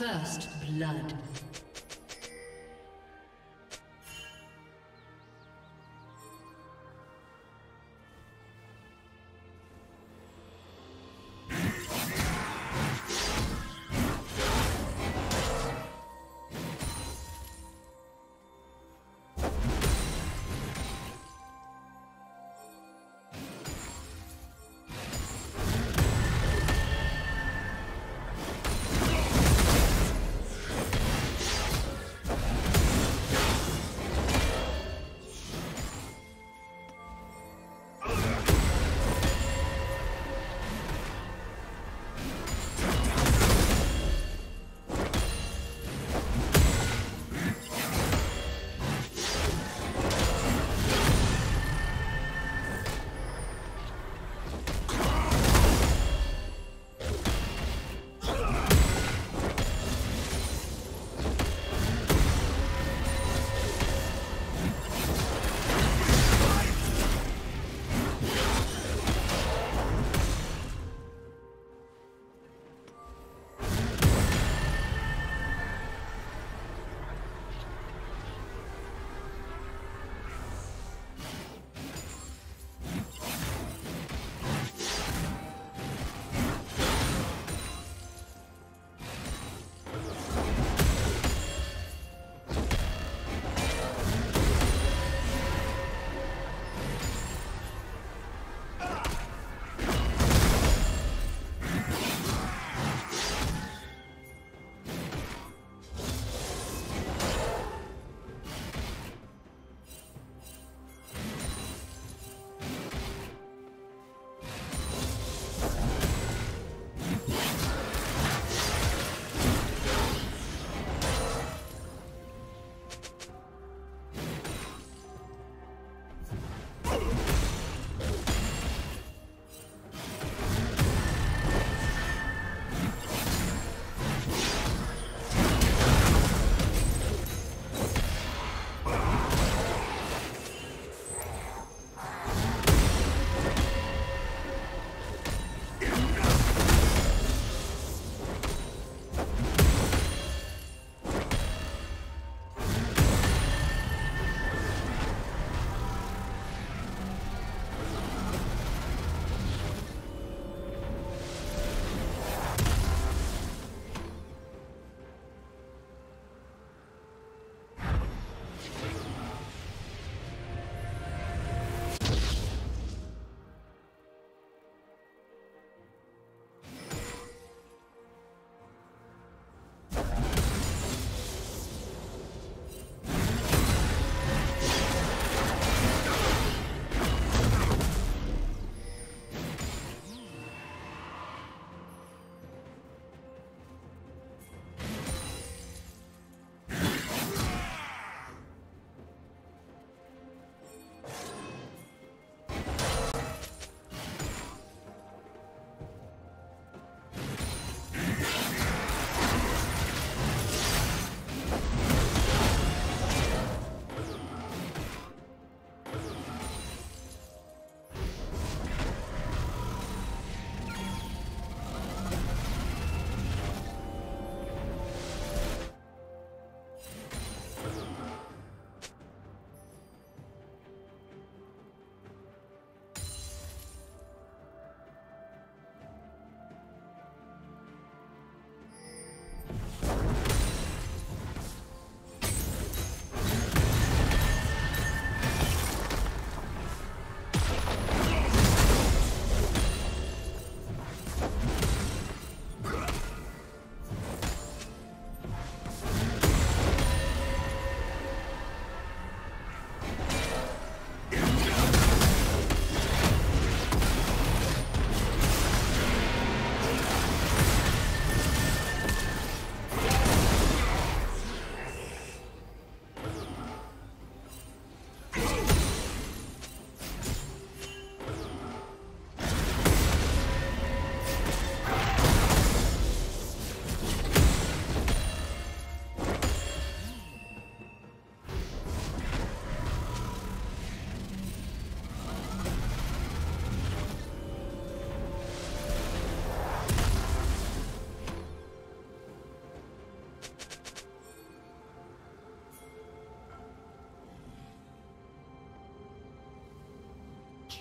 First blood.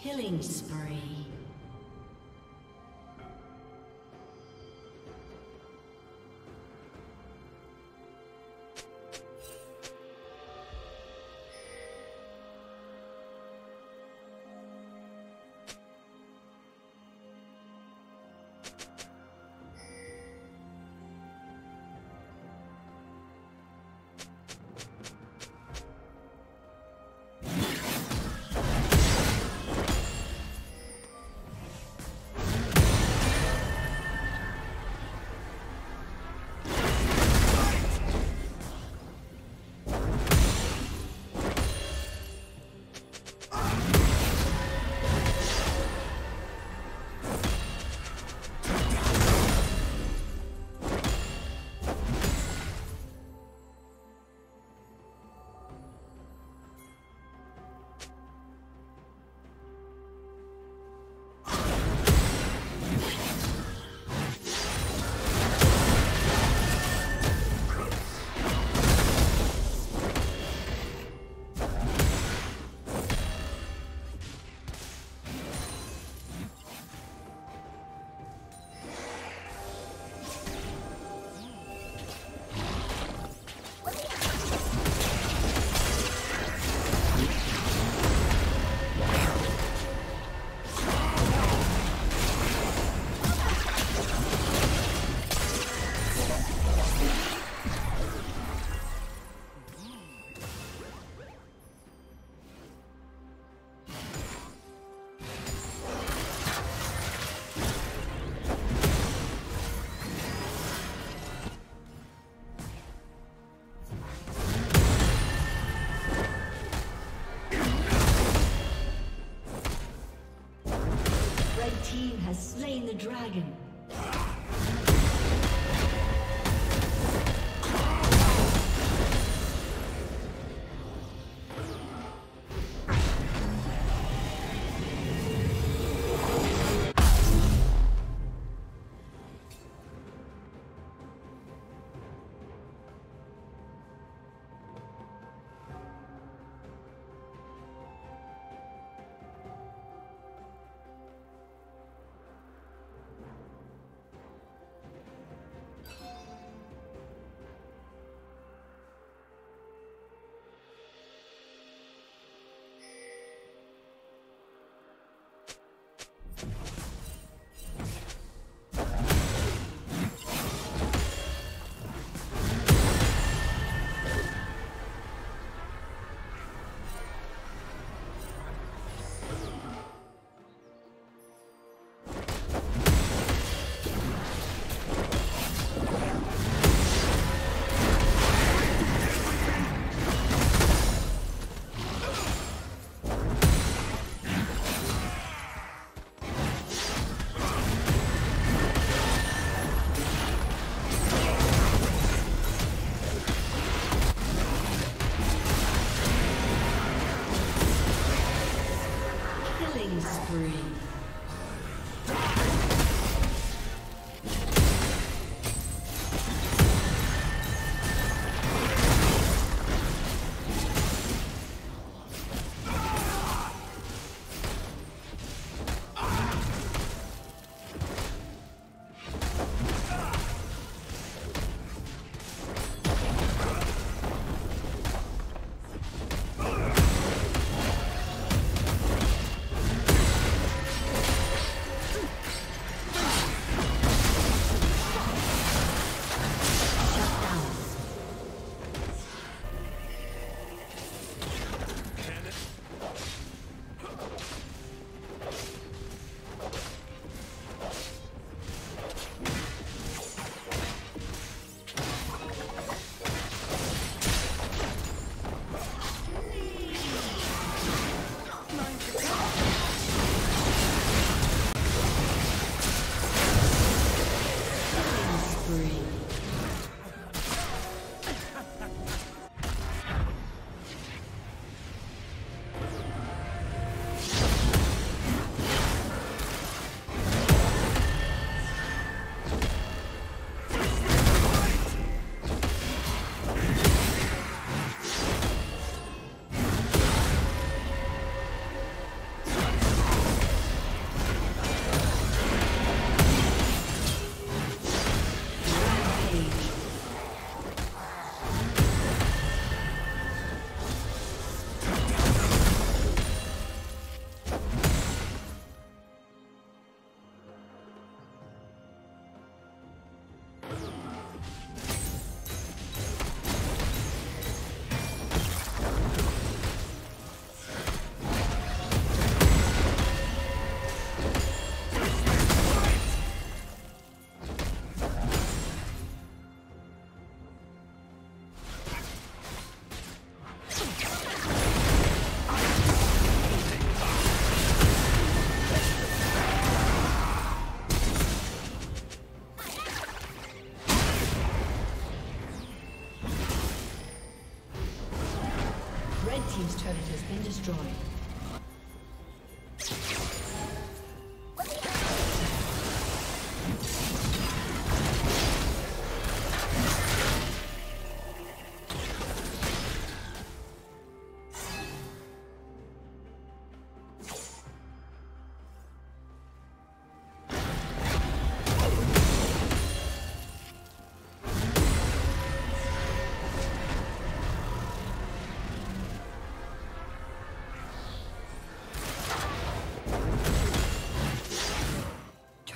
Killing spree.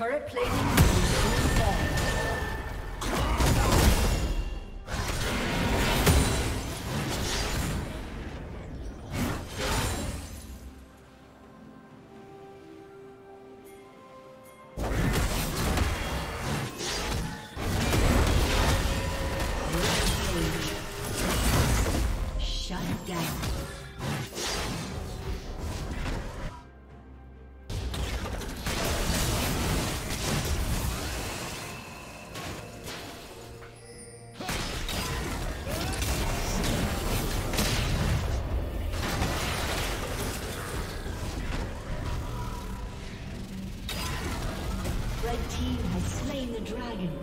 Turret plating dragon.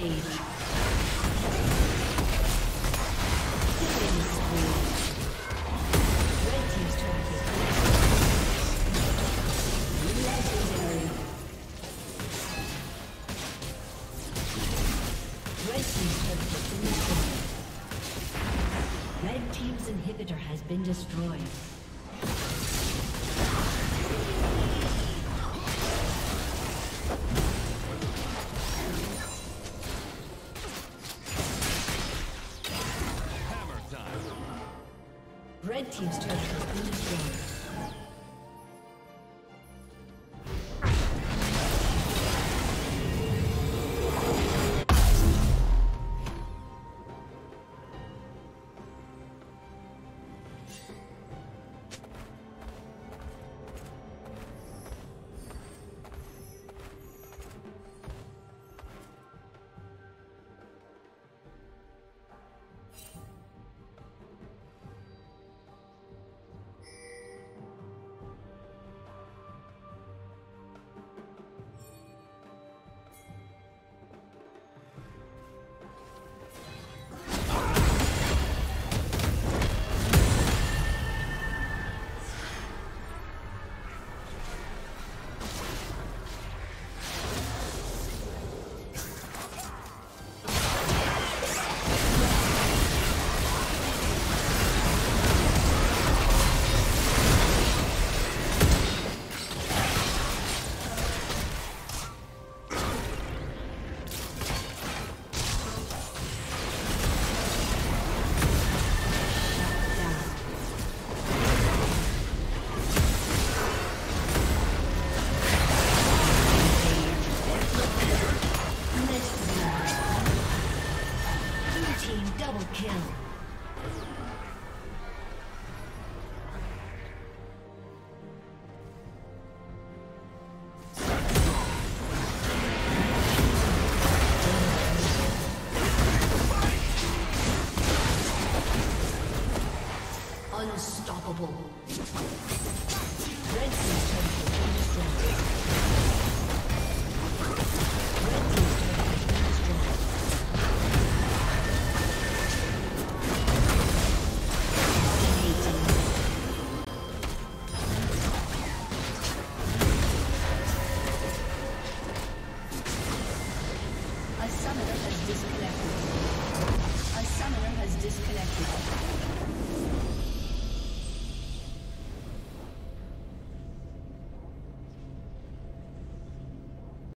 Been Team's turret